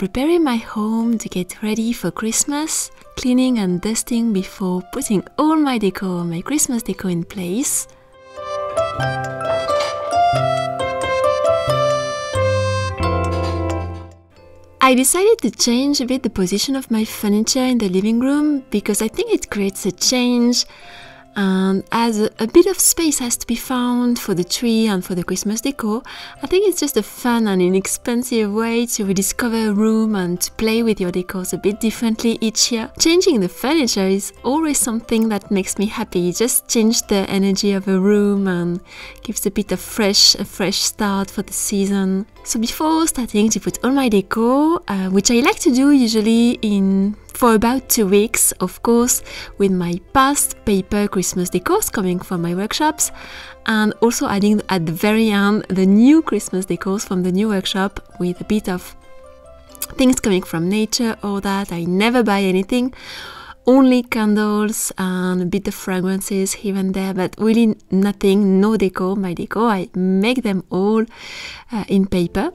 preparing my home to get ready for Christmas, cleaning and dusting before putting all my decor, my Christmas decor in place. I decided to change a bit the position of my furniture in the living room because I think it creates a change and as a, bit of space has to be found for the tree and for the Christmas decor, I think it's just a fun and inexpensive way to rediscover a room and to play with your decors a bit differently each year. Changing the furniture is always something that makes me happy. Just change the energy of a room and gives a bit of fresh, a fresh start for the season. So before starting to put all my decor, uh, which I like to do usually in for about two weeks, of course, with my past paper Christmas decors coming from my workshops, and also adding at the very end the new Christmas decors from the new workshop with a bit of things coming from nature or that. I never buy anything, only candles and a bit of fragrances here and there, but really nothing, no decor. My decor, I make them all uh, in paper.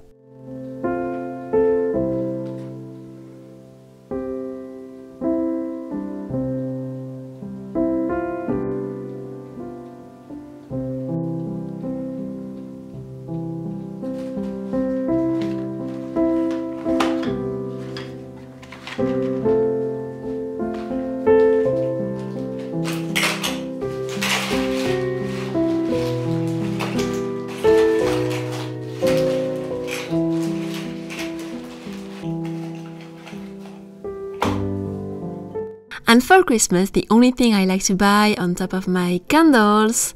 And for Christmas, the only thing I like to buy on top of my candles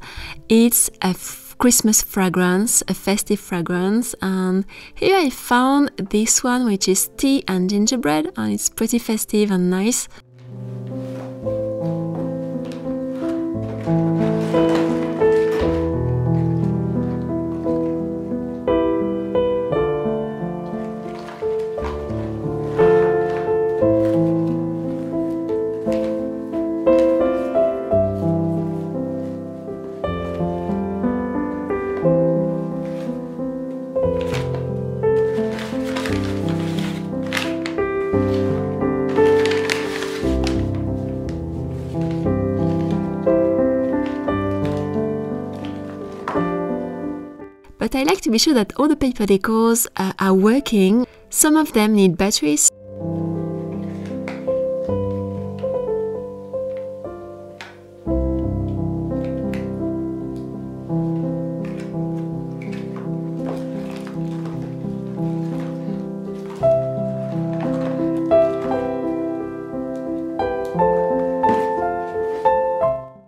is a Christmas fragrance, a festive fragrance. And here I found this one, which is tea and gingerbread, and it's pretty festive and nice. But I like to be sure that all the paper decors uh, are working. Some of them need batteries.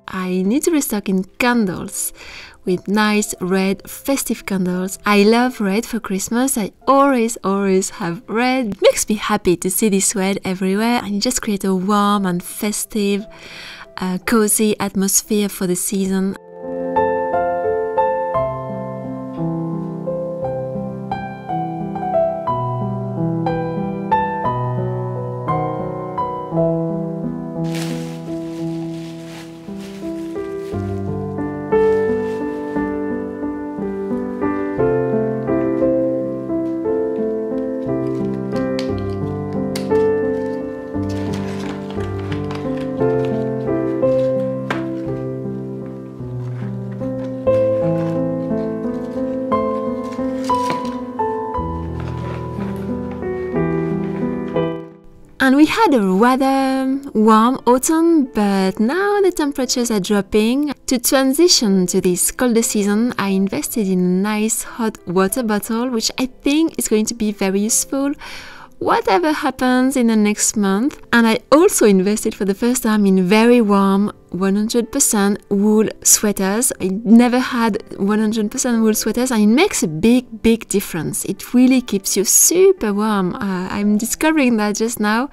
I need to restock in candles with nice red festive candles. I love red for Christmas. I always, always have red. It makes me happy to see this red everywhere and just create a warm and festive, uh, cozy atmosphere for the season. And we had a rather warm autumn, but now the temperatures are dropping. To transition to this colder season, I invested in a nice hot water bottle, which I think is going to be very useful whatever happens in the next month. And I also invested for the first time in very warm 100% wool sweaters. I never had 100% wool sweaters and it makes a big, big difference. It really keeps you super warm. Uh, I'm discovering that just now.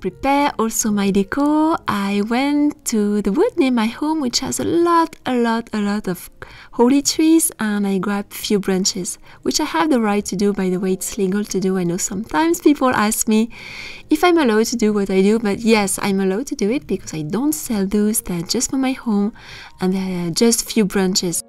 Prepare also my decor, I went to the wood near my home, which has a lot, a lot, a lot of holly trees, and I grabbed few branches, which I have the right to do. By the way, it's legal to do. I know sometimes people ask me if I'm allowed to do what I do, but yes, I'm allowed to do it because I don't sell those. They're just for my home, and they're just few branches.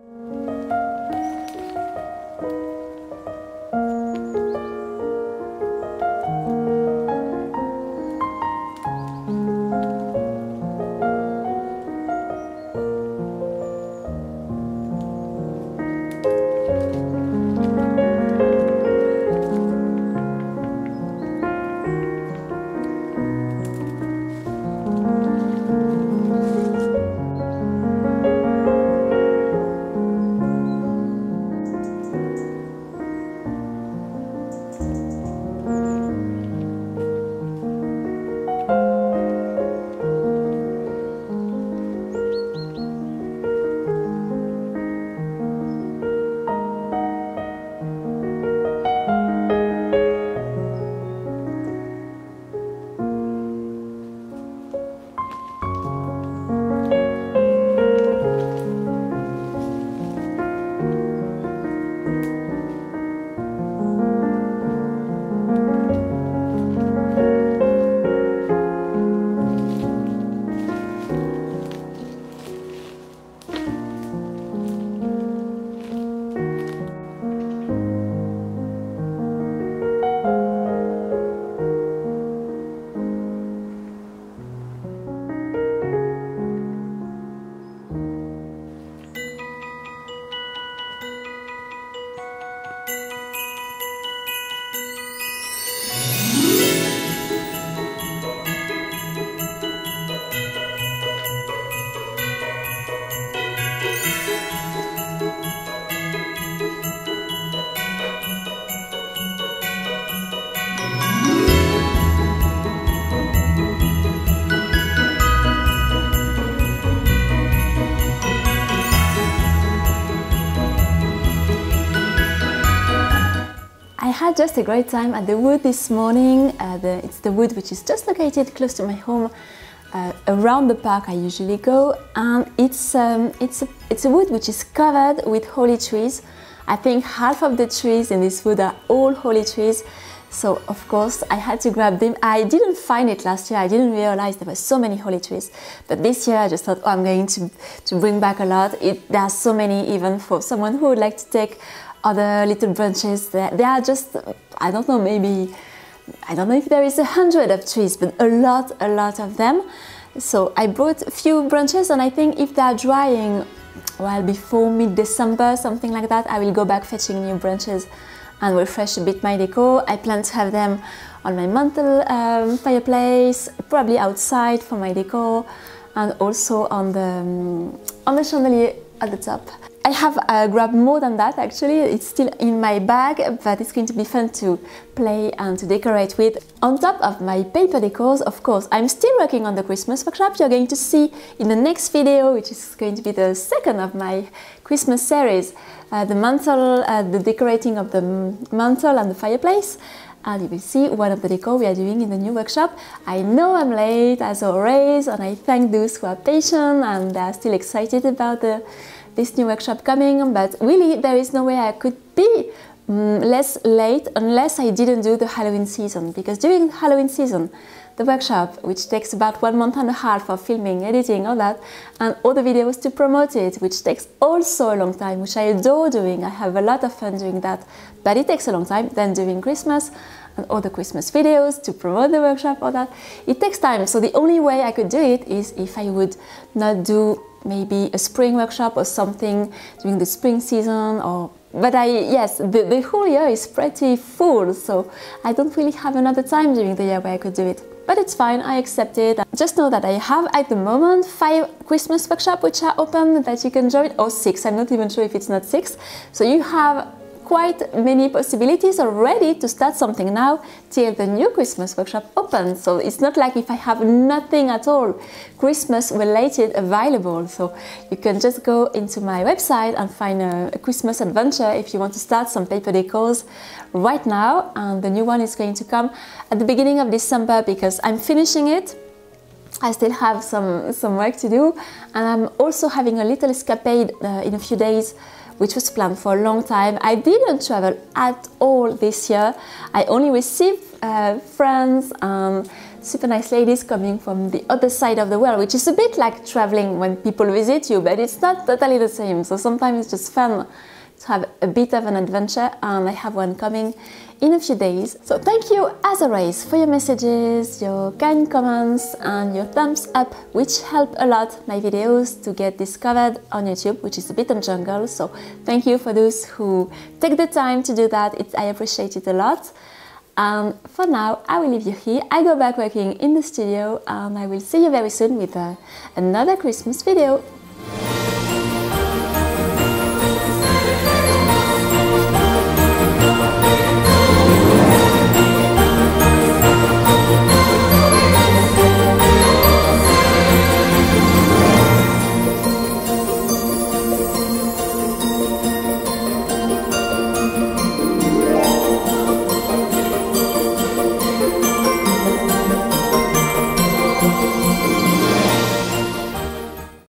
Just a great time at the wood this morning. Uh, the, it's the wood which is just located close to my home. Uh, around the park I usually go and it's, um, it's, a, it's a wood which is covered with holly trees. I think half of the trees in this wood are all holly trees so of course I had to grab them. I didn't find it last year, I didn't realize there were so many holly trees. But this year I just thought, oh, I'm going to, to bring back a lot. It, there are so many even for someone who would like to take other little branches. There, are just, I don't know, maybe, I don't know if there is a hundred of trees, but a lot, a lot of them. So I brought a few branches and I think if they are drying, well, before mid-December, something like that, I will go back fetching new branches and refresh a bit my decor. I plan to have them on my mantle um, fireplace, probably outside for my decor, and also on the, um, on the chandelier at the top. I have uh, grabbed more than that actually, it's still in my bag, but it's going to be fun to play and to decorate with. On top of my paper decors, of course, I'm still working on the Christmas workshop. You're going to see in the next video, which is going to be the second of my Christmas series, uh, the mantle, uh, the decorating of the mantle and the fireplace and you will see one of the decor we are doing in the new workshop. I know I'm late as always and I thank those who are patient and are still excited about the this new workshop coming, but really there is no way I could be um, less late unless I didn't do the Halloween season, because during Halloween season, the workshop, which takes about one month and a half for filming, editing, all that, and all the videos to promote it, which takes also a long time, which I adore doing. I have a lot of fun doing that, but it takes a long time. Then during Christmas and all the Christmas videos to promote the workshop, all that, it takes time. So the only way I could do it is if I would not do maybe a spring workshop or something during the spring season or but I yes the, the whole year is pretty full so I don't really have another time during the year where I could do it. But it's fine I accept it. Just know that I have at the moment five Christmas workshops which are open that you can join or six I'm not even sure if it's not six. So you have quite many possibilities already to start something now till the new Christmas workshop opens. So it's not like if I have nothing at all Christmas related available. So you can just go into my website and find a, a Christmas adventure if you want to start some paper decors right now. And the new one is going to come at the beginning of December because I'm finishing it I still have some, some work to do and I'm also having a little escapade uh, in a few days which was planned for a long time. I didn't travel at all this year. I only received uh, friends and super nice ladies coming from the other side of the world, which is a bit like traveling when people visit you, but it's not totally the same. So sometimes it's just fun to have a bit of an adventure and I have one coming in a few days. So thank you as always for your messages, your kind comments and your thumbs up which help a lot my videos to get discovered on YouTube which is a bit of jungle so thank you for those who take the time to do that, it, I appreciate it a lot. And for now, I will leave you here. I go back working in the studio and I will see you very soon with uh, another Christmas video.